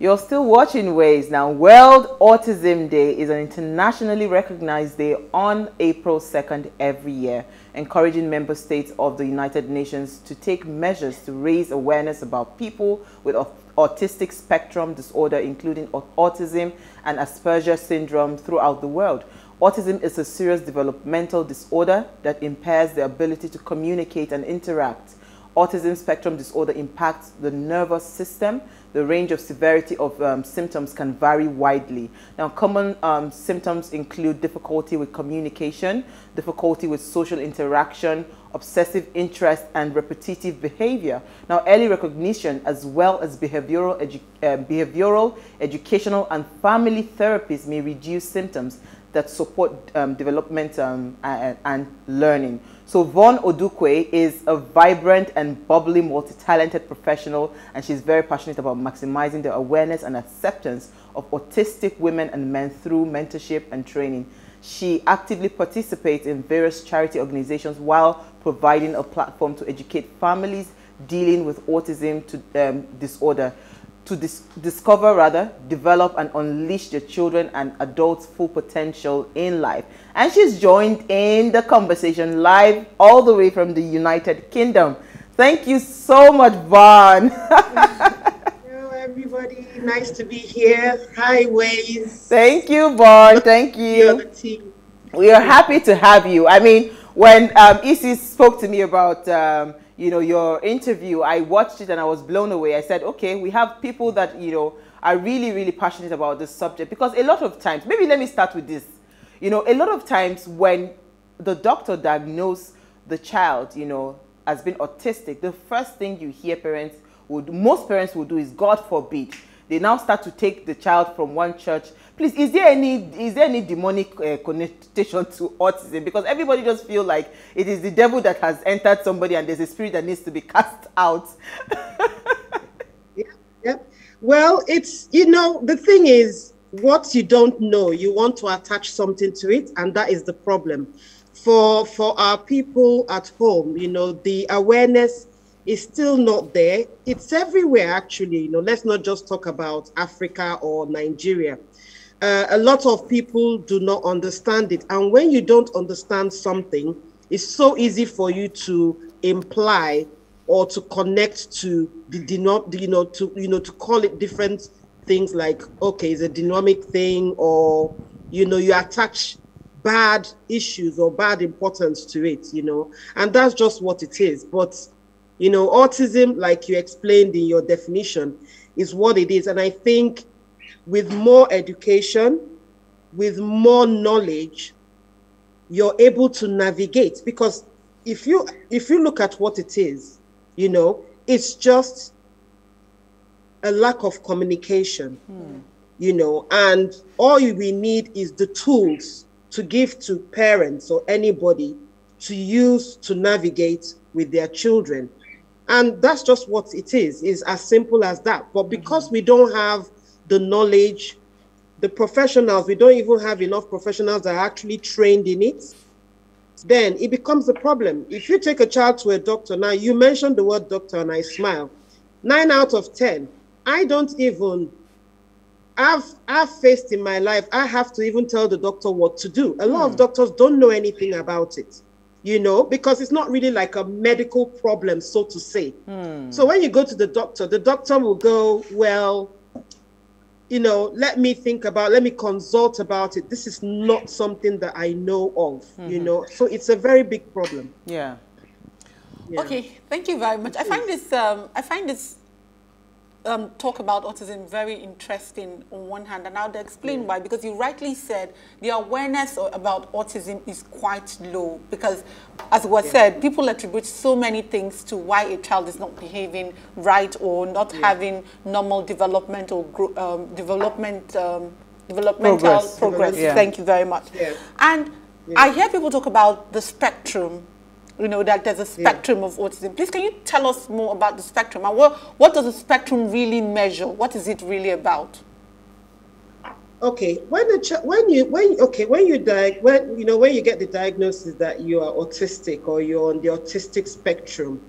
You're still watching Ways. Now, World Autism Day is an internationally recognized day on April 2nd every year, encouraging member states of the United Nations to take measures to raise awareness about people with autistic spectrum disorder, including autism and Asperger syndrome throughout the world. Autism is a serious developmental disorder that impairs the ability to communicate and interact. Autism spectrum disorder impacts the nervous system, the range of severity of um, symptoms can vary widely. Now, common um, symptoms include difficulty with communication, difficulty with social interaction, obsessive interest, and repetitive behavior. Now, early recognition as well as behavioral, edu uh, behavioral educational, and family therapies may reduce symptoms that support um, development um, and, and, learning. So Yvonne Odukwe is a vibrant and bubbly, multi-talented professional, and she's very passionate about maximizing the awareness and acceptance of autistic women and men through mentorship and training. She actively participates in various charity organizations while providing a platform to educate families dealing with autism to, um, disorder to dis discover rather develop and unleash their children and adults full potential in life. And she's joined in the conversation live all the way from the united kingdom. Thank you so much Yvonne. Hello everybody. Nice to be here. Hi ways thank you Yvonne. Thank you. we are happy to have you. I mean when um, Isi spoke to me about um, you know, your interview, I watched it and I was blown away. I said, okay, we have people that, you know, are really, really passionate about this subject because a lot of times, maybe let me start with this. You know, a lot of times when the doctor diagnoses the child, you know, has been autistic, the first thing you hear parents would, most parents will do is, God forbid, they now start to take the child from one church. Please is there any is there any demonic uh, connotation to autism? Because everybody just feel like it is the devil that has entered somebody and there's a spirit that needs to be cast out. Yeah yeah. Well it's you know the thing is what you don't know you want to attach something to it and that is the problem. For for our people at home you know the awareness is still not there. It's everywhere actually. You know let's not just talk about africa or nigeria. Uh, a lot of people do not understand it. And when you don't understand something, it's so easy for you to imply or to connect to the, the you know to you know to call it different things like okay it's a dynamic thing or you know you attach bad issues or bad importance to it you know. And that's just what it is. But you know autism like you explained in your definition is what it is and i think with more education, with more knowledge, you're able to navigate because if you if you look at what it is, you know, it's just a lack of communication. Hmm. You know, and all we need is the tools to give to parents or anybody to use to navigate with their children. And that's just what it is, is as simple as that. But because we don't have the knowledge, the professionals, we don't even have enough professionals that are actually trained in it, then it becomes a problem. If you take a child to a doctor, now you mentioned the word doctor and I smile. Nine out of 10, I don't even, I've, I've faced in my life, I have to even tell the doctor what to do. A lot of hmm. doctors don't know anything about it you know, because it's not really like a medical problem, so to say. Mm. So when you go to the doctor, the doctor will go, Well, you know, let me think about, let me consult about it. This is not something that I know of, mm-hmm. you know. So it's a very big problem. Yeah. yeah. Okay, thank you very much. I find this, um, I find this um, talk about autism very interesting on one hand, and I'll explain yeah. why. Because you rightly said the awareness about autism is quite low. Because, as was yeah. said, people attribute so many things to why a child is not behaving right or not yeah. having normal developmental um, development um, developmental progress. progress. Thank you very much. And I hear people talk about the spectrum you know, that there's a spectrum yeah. of autism. Please, can you tell us more about the spectrum and what, what does the spectrum really measure? What is it really about? Okay, when the when you when okay when you when you know when you get the diagnosis that you are autistic or you're on the autistic spectrum,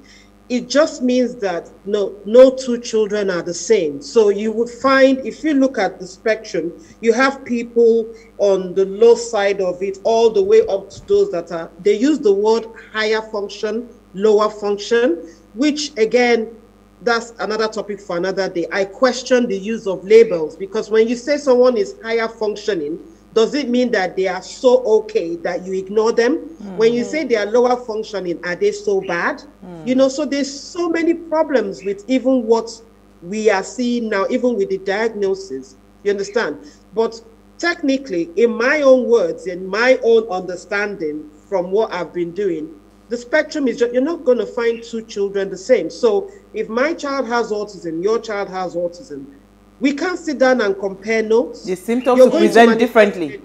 it just means that no no two children are the same. So you would find if you look at the spectrum you have people on the low side of it all the way up to those that are they use the word higher function lower function which again that's another topic for another day. I question the use of labels because when you say someone is higher functioning does it mean that they are so okay that you ignore them? Mm. When you say they are lower functioning, are they so bad? Mm. You know, so there's so many problems with even what we are seeing now, even with the diagnosis. You understand? But technically, in my own words, in my own understanding from what I've been doing, the spectrum is just, you're not going to find two children the same. So if my child has autism, your child has autism, we can't sit down and compare notes. The symptoms will present differently.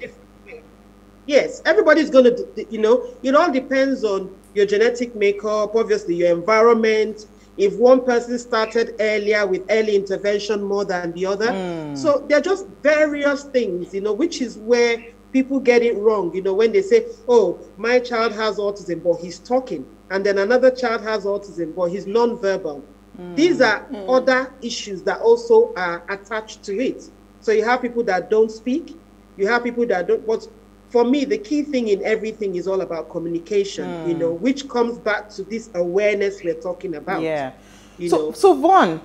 Yes, everybody's going to, you know, it all depends on your genetic makeup, obviously your environment. If one person started earlier with early intervention more than the other. Mm. So they're just various things, you know, which is where people get it wrong. You know, when they say, oh, my child has autism, but he's talking. And then another child has autism, but he's non-verbal. Mm. These are mm. other issues that also are attached to it. So you have people that don't speak, you have people that don't. But for me, the key thing in everything is all about communication, mm. you know, which comes back to this awareness we're talking about. Yeah. so, know. so Yvonne,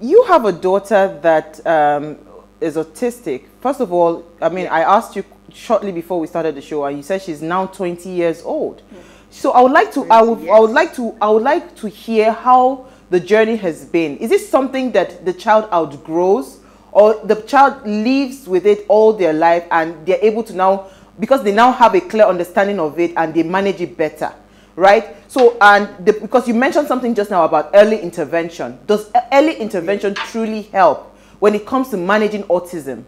you have a daughter that um, is autistic. First of all, I mean, yeah. I asked you shortly before we started the show, and you said she's now 20 years old. Mm. So I would like to, I would, I would like to, I would like to hear how the journey has been? Is it something that the child outgrows or the child lives with it all their life and they're able to now, because they now have a clear understanding of it and they manage it better, right? So, and the, because you mentioned something just now about early intervention, does early intervention truly help when it comes to managing autism?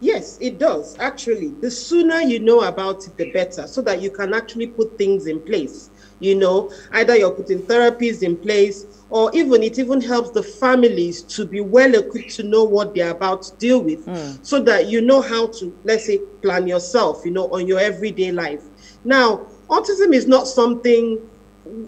Yes, it does. Actually, the sooner you know about it, the better, so that you can actually put things in place you know either you're putting therapies in place or even it even helps the families to be well equipped to know what they're about to deal with mm. so that you know how to let's say plan yourself you know on your everyday life now autism is not something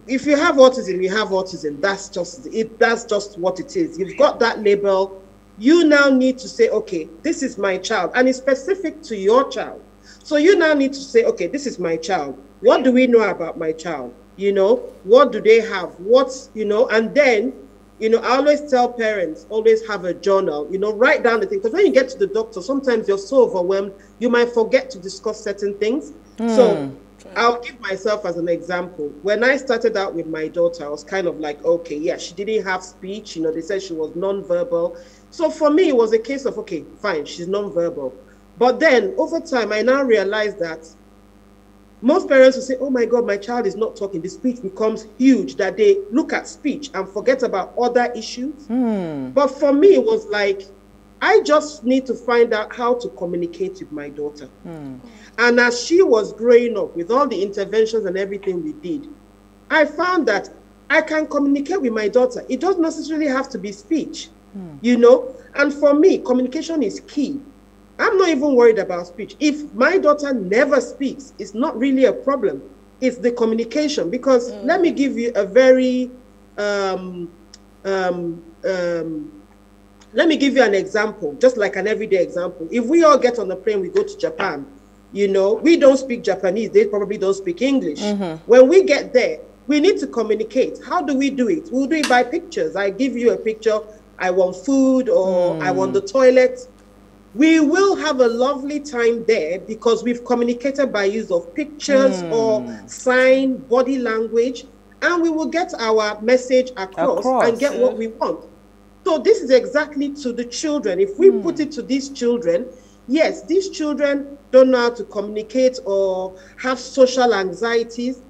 if you have autism you have autism that's just it that's just what it is you've got that label you now need to say okay this is my child and it's specific to your child. So you now need to say okay this is my child. What do we know about my child? You know what do they have? What's you know and then you know i always tell parents always have a journal you know write down the things because when you get to the doctor sometimes you're so overwhelmed you might forget to discuss certain things. Mm. so I'll give myself as an example. When I started out with my daughter, I was kind of like, okay, yeah, she didn't have speech. You know, they said she was non-verbal. So for me, it was a case of, okay, fine, she's non-verbal. But then over time, I now realized that most parents will say, Oh my God, my child is not talking. The speech becomes huge that they look at speech and forget about other issues. Mm. But for me, it was like, I just need to find out how to communicate with my daughter. Mm. And as she was growing up with all the interventions and everything we did, I found that I can communicate with my daughter. It doesn't necessarily have to be speech, mm. you know? And for me, communication is key. I'm not even worried about speech. If my daughter never speaks, it's not really a problem. It's the communication. Because mm. let me give you a very, um, um, um, let me give you an example, just like an everyday example. If we all get on the plane, we go to Japan, you know, we don't speak Japanese, they probably don't speak English. Mm-hmm. When we get there, we need to communicate. How do we do it? We'll do it by pictures. I give you a picture, I want food or mm. I want the toilet we will have a lovely time there because we've communicated by use of pictures mm. or sign, body language, and we will get our message across, across and get what we want. So this is exactly to the children. If we mm. put it to these children, yes, these children don't know how to communicate or have social anxieties,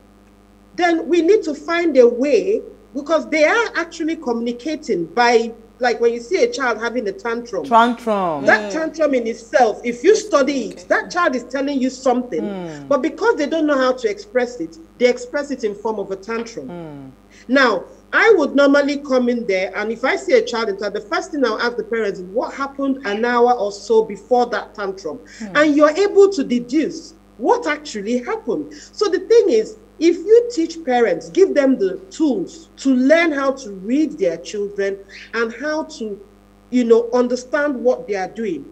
then we need to find a way because they are actually communicating by like when you see a child having a tantrum tantrum that mm. tantrum in itself if you study it that child is telling you something mm. but because they don't know how to express it they express it in form of a tantrum mm. now i would normally come in there and if i see a child in the first thing i'll ask the parents is what happened an hour or so before that tantrum mm. and you're able to deduce what actually happened so the thing is if you teach parents, give them the tools to learn how to read their children and how to, you know, understand what they are doing,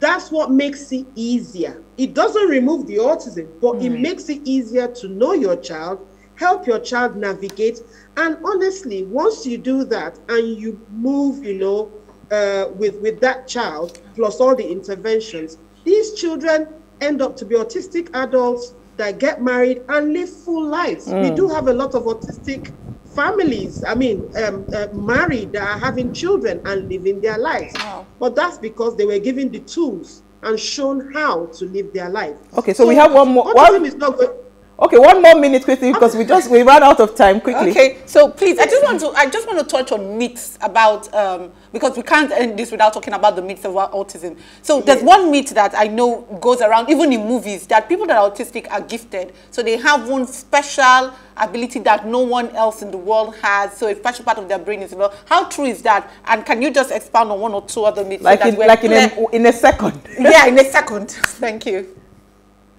that's what makes it easier. It doesn't remove the autism, but mm. it makes it easier to know your child, help your child navigate. And honestly, once you do that and you move, you know, uh, with, with that child, plus all the interventions, these children end up to be autistic adults that get married and live full lives. Mm. We do have a lot of autistic families, I mean, um, uh, married that are having children and living their lives. Wow. But that's because they were given the tools and shown how to live their life. Okay, so, so we have one more. Autism is not good. Okay, one more minute quickly because we just we ran out of time quickly. Okay, so please, I just want to I just want to touch on myths about um, because we can't end this without talking about the myths of autism. So yes. there's one myth that I know goes around even in movies that people that are autistic are gifted, so they have one special ability that no one else in the world has. So a special part of their brain is well. How true is that? And can you just expand on one or two other myths? Like so in, like in a, in a second. yeah, in a second. Thank you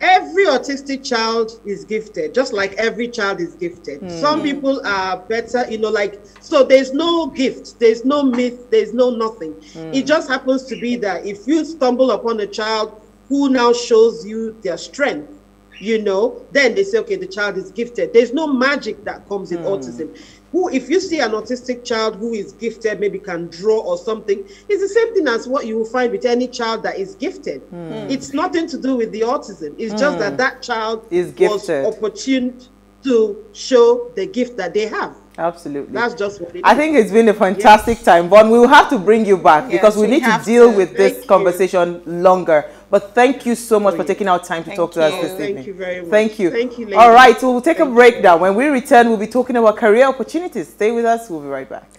every autistic child is gifted just like every child is gifted mm. some people are better you know like so there's no gift there's no myth there's no nothing mm. it just happens to be that if you stumble upon a child who now shows you their strength you know then they say okay the child is gifted there's no magic that comes in mm. autism who if you see an autistic child who is gifted maybe can draw or something it's the same thing as what you will find with any child that is gifted mm. it's nothing to do with the autism it's mm. just that hmm. that child is gifted. was opportune to show the gift that they have Absolutely. That's just what it I think it's been a fantastic yes. time, but we will have to bring you back yes, because we, we need to deal to. with this thank conversation longer. But thank you so much for taking our time to thank talk to you. us this evening. Thank you very much. Thank you. Thank you. Ladies. All right, so we'll take thank a break you. now. When we return, we'll be talking about career opportunities. Stay with us. We'll be right back.